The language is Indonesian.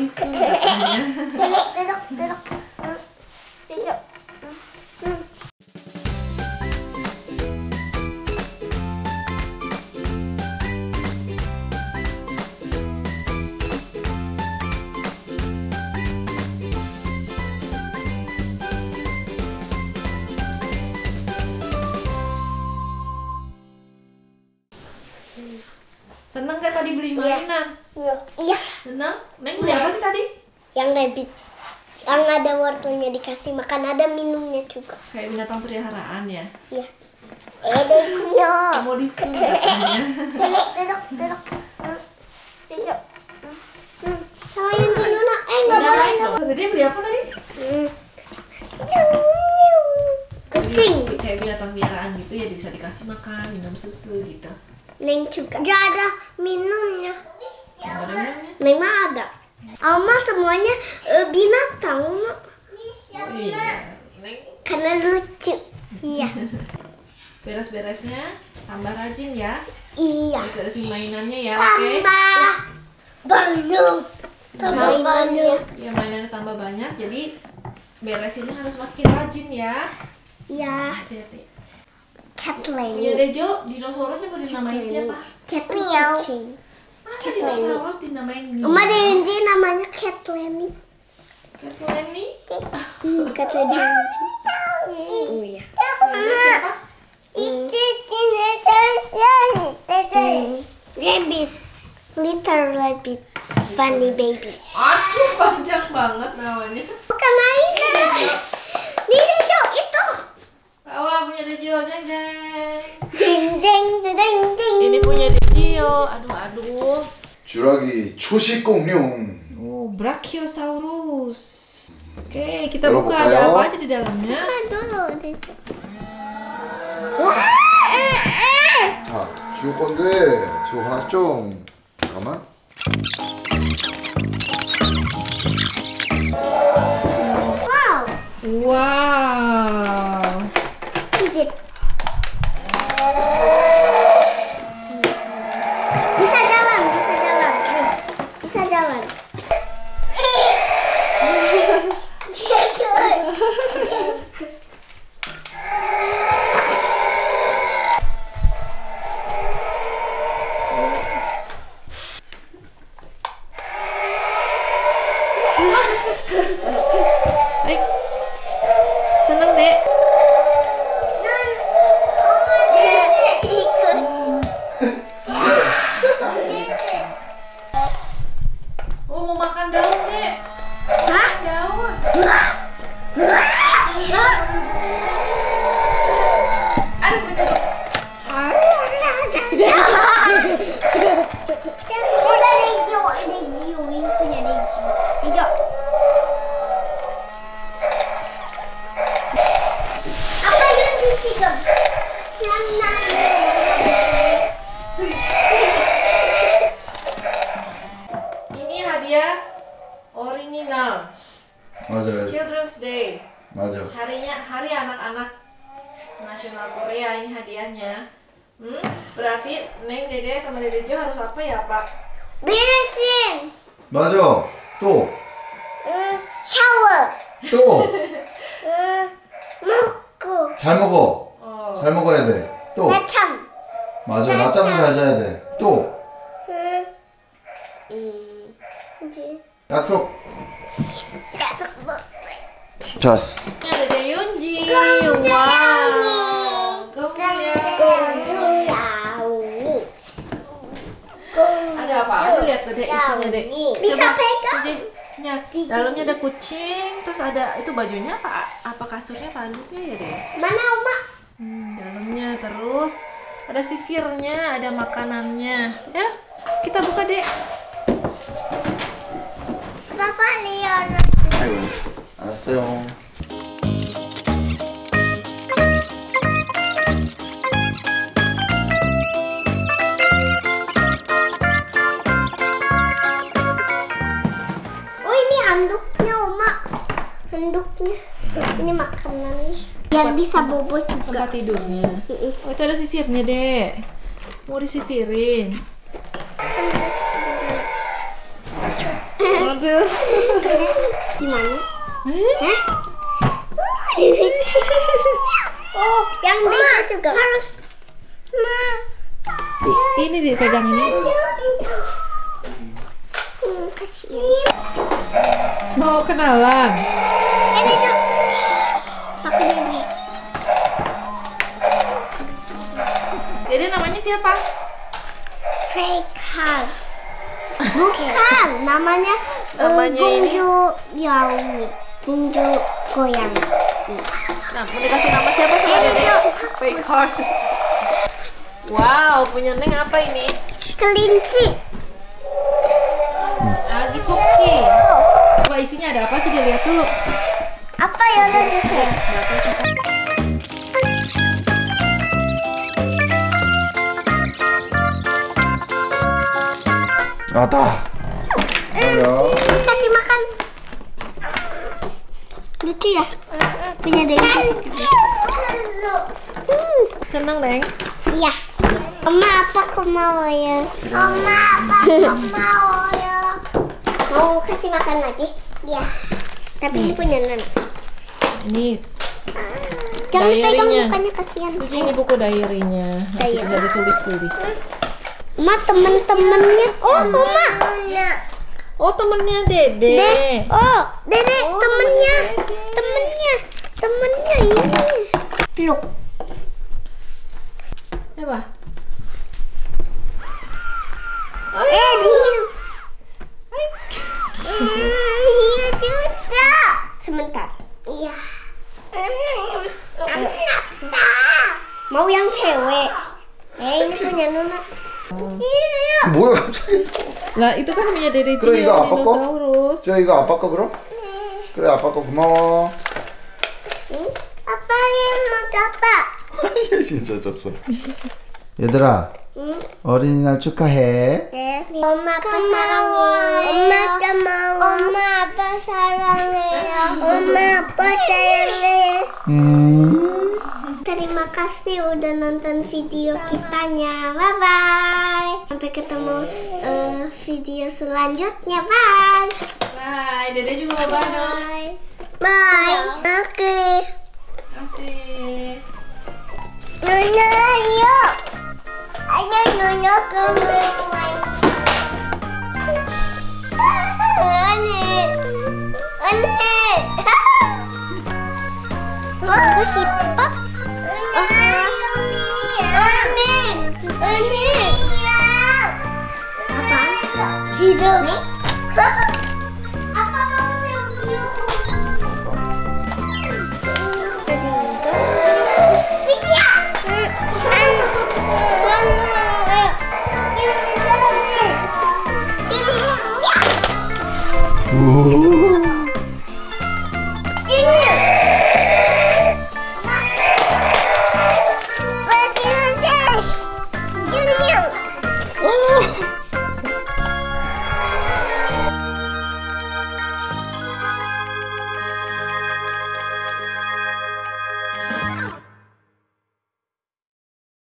Disun katanya. Duduk, duduk, duduk. Hmm, Duduk. Hmm, hmm. Seneng kan tadi beli mainan? Iya, Seneng? Neng beli apa sih tadi? yang rabbit. Yang ada wortelnya dikasih makan, ada minumnya juga. Kayak binatang peliharaan ya. Iya. Eh, Decio. Mau disun katanya. Duduk, duduk, duduk. Hmm, Duduk. Sama yang di Luna. Eh, nggak boleh, naik nggak loh. Jadi beli apa tadi? Hmm. Kucing. Kayak binatang peliharaan gitu ya bisa dikasih makan, minum susu gitu. Neng juga. Gak ada minumnya. Nggak ada. Alma semuanya eh, binatang. Oh iya. Neng Karena lucu. Iya. beres-beresnya tambah rajin ya. Iya. Beres-beresin mainannya ya, oke? Tambah banyak. Tambah banyak. Ya mainannya tambah banyak, jadi beresinnya harus makin rajin ya. Iya. Hati-hati. Punya lady. Dejo, dinosaurusnya mau dinamain siapa? Cat kucing. Masa dinosaurus dinamain Mia? Oma Denji namanya Cat Lenny. Cat Lenny? Hmm, Cat Lenny. Oh iya. Namanya siapa? Hmm. Rabbit. Little rabbit. Bunny baby. Aduh, panjang banget namanya. Bukan mainan. Ini Dejo itu. Bawa punya Dejo, jeng jeng. Ding ding ding ding. Ini punya 아니에요. 아루 아루. 주라기 초식공룡. 오, 브라키오사우루스. 오케이, kita buka ada apa aja di dalamnya? Buka dulu, Dejo. Wah, eh, eh. 자, 지울 건데 지금 하나 좀 잠깐만. 와우. 와우. original 맞아요 Children's Day. 맞아 Harinya hari anak-anak nasional Korea ini hadiahnya. Hmm, berarti Neng Dede sama Dede Jo harus apa ya, Pak? Beresin. 맞아 또 음, 샤워. 또! 음, 먹고. 잘 먹어 Oh. 잘 먹어야 돼또 나참. 맞아 낮잠도 잘 자야 돼또 음, 음, 이제 Gak sok. Gak sok bu. Cos. Ada Yunji. Ada apa? Aku lihat tuh deh isinya deh. Bisa pegang. Nyati. Dalamnya ada kucing, terus ada itu bajunya apa? Apa kasurnya, panduknya ya deh? Mana Oma? Hmm, dalamnya terus ada sisirnya, ada makanannya. Ya, kita buka deh. Papa Leon. Oh ini handuknya Oma. Handuknya. Ini makanannya. Biar bisa bobo juga. Tempat tidurnya. Oh itu ada sisirnya deh. Mau disisirin. Handuk order. Di mana? Hah? oh, yang dia juga harus. Ma. Di- Ini dipegang ini. Hmm. Mau kenalan. Ini tuh. Pakai ini. Jadi namanya siapa? Fake. Bukan, namanya Namanya ini? Bungju Yaomi. Bungju goyang. Nah, mau dikasih nama siapa sama Dede? Fake heart. Wow, punya Neng apa ini? Kelinci. Agi Toki. Coba isinya ada apa aja dilihat dulu. Apa ya Raja saya? Belakang Halo. Kasih makan. Lucu ya? Punya Deng. Hmm. Senang, Deng? Iya. Oma apa kau mau ya? Oma apa kau mau ya? Mau kasih makan lagi? Iya. Tapi ini iya. punya nenek. Ini. Ah. Jangan pegang mukanya kasihan. Cuci ini buku diarinya. Diary. Bisa ditulis-tulis. Ma temen-temennya. Oh, Oma. Oh, temennya Dede. Dek. Oh, Dede temennya. Temennya. Temennya ini. Peluk. Coba. Eh, diam. Lah, itu kan Gio, i거 아빠 거? 저 이거 아빠 거 그럼? 그래 아빠 거 고마워. Apa yang mau apa? 얘 진짜 졌어. 얘들아 어린이날 축하해. 네. 엄마 아빠 사랑해요. 엄마 아빠 mau. 엄마 아빠 사랑해요. 엄마 아빠 사랑해. 음. Terima kasih udah nonton video kitanya. Bye bye. Sampai ketemu eh, video selanjutnya. Bye. Bye, Dede juga mau dong. Bye. Bye. Oke. Kasih. Nyonya ayo. Ayo nyonya ke Aneh. Aneh. Aku siapa? Aneh. Aneh. Apa? Hidup. Apa